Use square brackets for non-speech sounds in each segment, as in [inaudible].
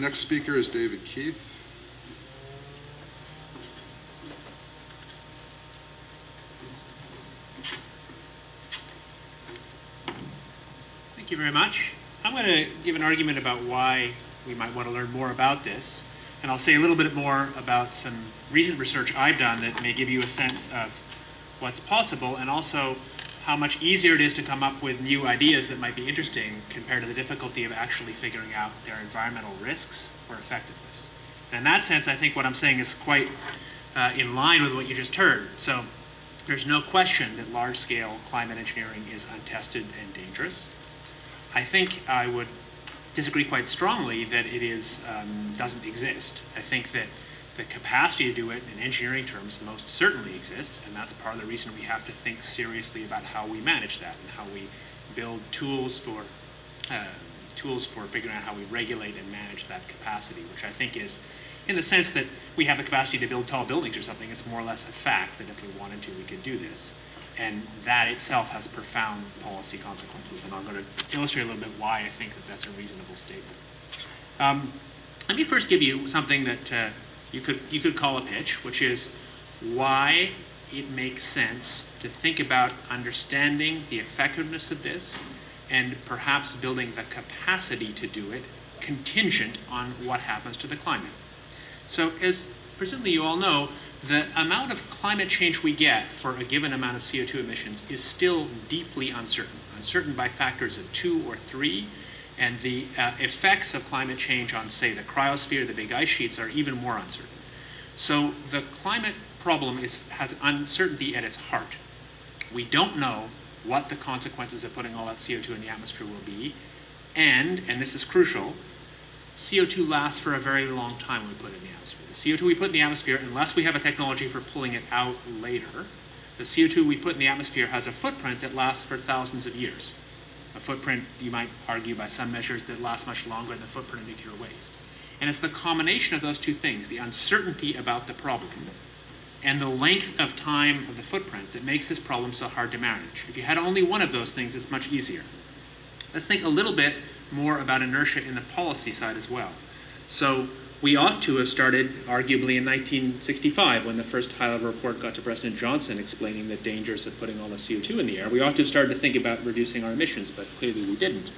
next speaker is David Keith. Thank you very much. I'm going to give an argument about why we might want to learn more about this. And I'll say a little bit more about some recent research I've done that may give you a sense of what's possible and also how much easier it is to come up with new ideas that might be interesting compared to the difficulty of actually figuring out their environmental risks or effectiveness. And in that sense, I think what I'm saying is quite uh, in line with what you just heard. So there's no question that large-scale climate engineering is untested and dangerous. I think I would disagree quite strongly that it is um, doesn't exist. I think that the capacity to do it in engineering terms most certainly exists, and that's part of the reason we have to think seriously about how we manage that and how we build tools for uh, tools for figuring out how we regulate and manage that capacity, which I think is in the sense that we have the capacity to build tall buildings or something, it's more or less a fact that if we wanted to, we could do this. And that itself has profound policy consequences. And I'm going to illustrate a little bit why I think that that's a reasonable statement. Um, let me first give you something that uh, you, could, you could call a pitch, which is why it makes sense to think about understanding the effectiveness of this and perhaps building the capacity to do it contingent on what happens to the climate. So as presumably you all know, the amount of climate change we get for a given amount of CO2 emissions is still deeply uncertain, uncertain by factors of two or three, and the uh, effects of climate change on, say, the cryosphere, the big ice sheets, are even more uncertain. So the climate problem is, has uncertainty at its heart. We don't know what the consequences of putting all that CO2 in the atmosphere will be, and, and this is crucial, CO2 lasts for a very long time when we put it in the atmosphere. The CO2 we put in the atmosphere, unless we have a technology for pulling it out later, the CO2 we put in the atmosphere has a footprint that lasts for thousands of years. A footprint, you might argue by some measures, that lasts much longer than the footprint of nuclear waste. And it's the combination of those two things, the uncertainty about the problem and the length of time of the footprint that makes this problem so hard to manage. If you had only one of those things, it's much easier. Let's think a little bit more about inertia in the policy side as well. So we ought to have started arguably in 1965 when the first high-level report got to President Johnson explaining the dangers of putting all the CO2 in the air. We ought to have started to think about reducing our emissions, but clearly we didn't.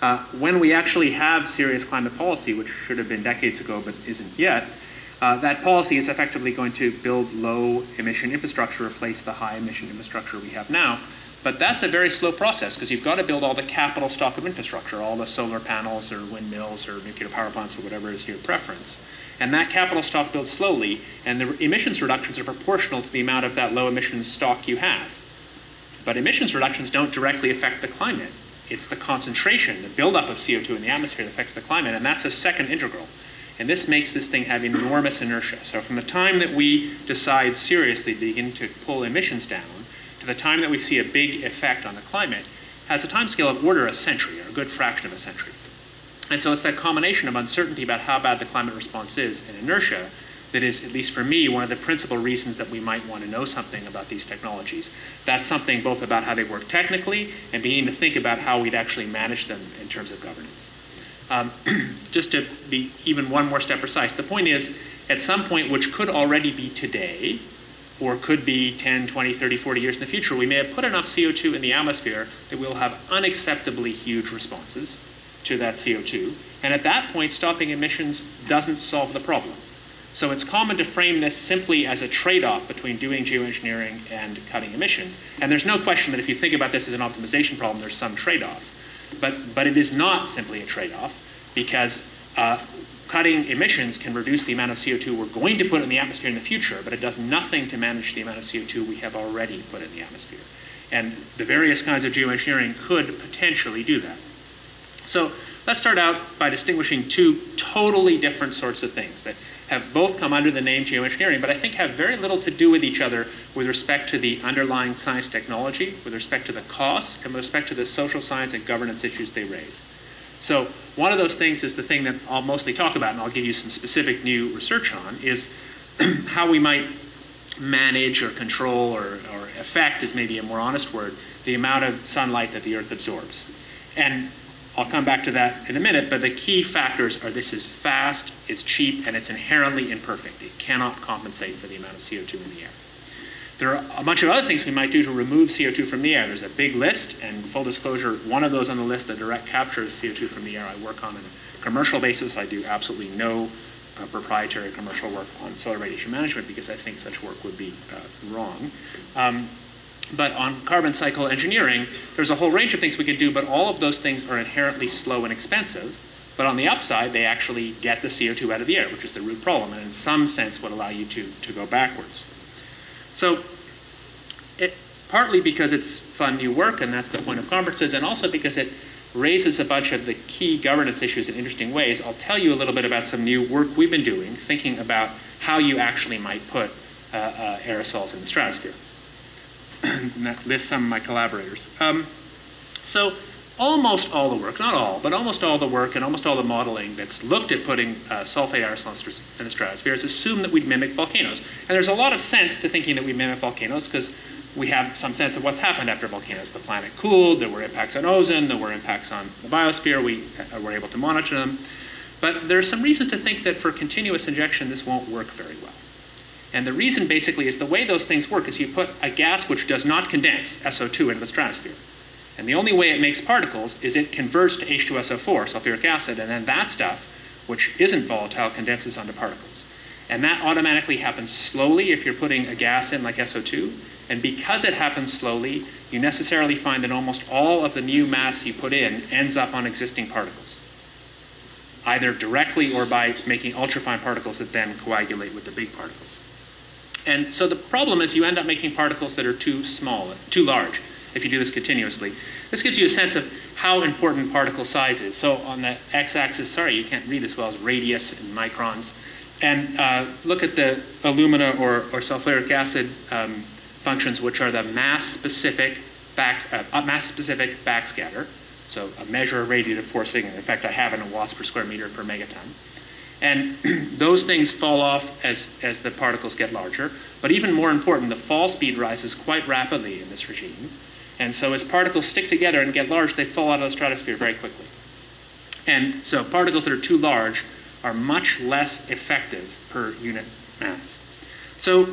Uh, when we actually have serious climate policy, which should have been decades ago but isn't yet, uh, that policy is effectively going to build low emission infrastructure, replace the high emission infrastructure we have now. But that's a very slow process because you've got to build all the capital stock of infrastructure, all the solar panels or windmills or nuclear power plants or whatever is your preference. And that capital stock builds slowly, and the emissions reductions are proportional to the amount of that low emissions stock you have. But emissions reductions don't directly affect the climate. It's the concentration, the buildup of CO2 in the atmosphere that affects the climate, and that's a second integral. And this makes this thing have enormous inertia. So from the time that we decide seriously to begin to pull emissions down, the time that we see a big effect on the climate has a time scale of order a century, or a good fraction of a century. And so it's that combination of uncertainty about how bad the climate response is and inertia that is, at least for me, one of the principal reasons that we might want to know something about these technologies. That's something both about how they work technically and beginning to think about how we'd actually manage them in terms of governance. Um, [clears throat] just to be even one more step precise, the point is, at some point, which could already be today, or could be 10, 20, 30, 40 years in the future, we may have put enough CO2 in the atmosphere that we'll have unacceptably huge responses to that CO2. And at that point, stopping emissions doesn't solve the problem. So it's common to frame this simply as a trade-off between doing geoengineering and cutting emissions. And there's no question that if you think about this as an optimization problem, there's some trade-off. But, but it is not simply a trade-off because uh, cutting emissions can reduce the amount of CO2 we're going to put in the atmosphere in the future, but it does nothing to manage the amount of CO2 we have already put in the atmosphere. And the various kinds of geoengineering could potentially do that. So let's start out by distinguishing two totally different sorts of things that have both come under the name geoengineering, but I think have very little to do with each other with respect to the underlying science technology, with respect to the costs, and with respect to the social science and governance issues they raise. So one of those things is the thing that I'll mostly talk about, and I'll give you some specific new research on, is [clears throat] how we might manage or control or, or affect is maybe a more honest word, the amount of sunlight that the Earth absorbs. And I'll come back to that in a minute, but the key factors are this is fast, it's cheap, and it's inherently imperfect. It cannot compensate for the amount of CO2 in the air. There are a bunch of other things we might do to remove CO2 from the air. There's a big list, and full disclosure, one of those on the list, the direct capture of CO2 from the air, I work on a commercial basis. I do absolutely no uh, proprietary commercial work on solar radiation management because I think such work would be uh, wrong. Um, but on carbon cycle engineering, there's a whole range of things we could do, but all of those things are inherently slow and expensive. But on the upside, they actually get the CO2 out of the air, which is the root problem, and in some sense would allow you to, to go backwards. So it, partly because it's fun new work, and that's the point of conferences, and also because it raises a bunch of the key governance issues in interesting ways, I'll tell you a little bit about some new work we've been doing, thinking about how you actually might put uh, uh, aerosols in the stratosphere. [clears throat] and that lists some of my collaborators. Um, so almost all the work, not all, but almost all the work and almost all the modeling that's looked at putting uh, sulfate aerosols in the stratosphere has assumed that we'd mimic volcanoes. And there's a lot of sense to thinking that we mimic volcanoes because we have some sense of what's happened after volcanoes. The planet cooled, there were impacts on ozone, there were impacts on the biosphere, we uh, were able to monitor them. But there's some reason to think that for continuous injection, this won't work very well. And the reason basically is the way those things work is you put a gas which does not condense, SO2, into the stratosphere. And the only way it makes particles is it converts to H2SO4, sulfuric acid, and then that stuff, which isn't volatile, condenses onto particles. And that automatically happens slowly if you're putting a gas in like SO2. And because it happens slowly, you necessarily find that almost all of the new mass you put in ends up on existing particles, either directly or by making ultrafine particles that then coagulate with the big particles. And so the problem is you end up making particles that are too small, too large if you do this continuously. This gives you a sense of how important particle size is. So on the x-axis, sorry, you can't read as well as radius and microns. And uh, look at the alumina or, or sulfuric acid um, functions, which are the mass-specific back, uh, mass-specific backscatter. So a measure of radiative forcing. In fact, I have it in watts per square meter per megaton. And [clears throat] those things fall off as, as the particles get larger. But even more important, the fall speed rises quite rapidly in this regime. And so as particles stick together and get large, they fall out of the stratosphere very quickly. And so particles that are too large are much less effective per unit mass. So